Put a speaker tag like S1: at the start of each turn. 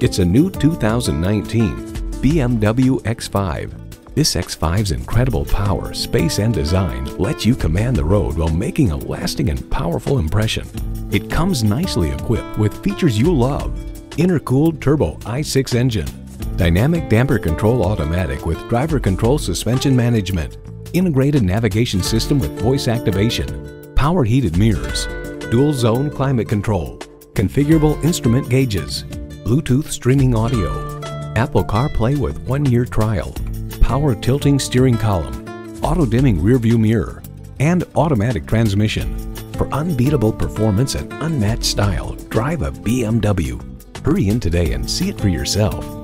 S1: It's a new 2019 BMW X5. This X5's incredible power, space, and design lets you command the road while making a lasting and powerful impression. It comes nicely equipped with features you love. Intercooled turbo i6 engine, dynamic damper control automatic with driver control suspension management, integrated navigation system with voice activation, power heated mirrors, dual zone climate control, configurable instrument gauges, Bluetooth streaming audio, Apple CarPlay with one-year trial, power tilting steering column, auto dimming rearview mirror, and automatic transmission. For unbeatable performance and unmatched style, drive a BMW. Hurry in today and see it for yourself.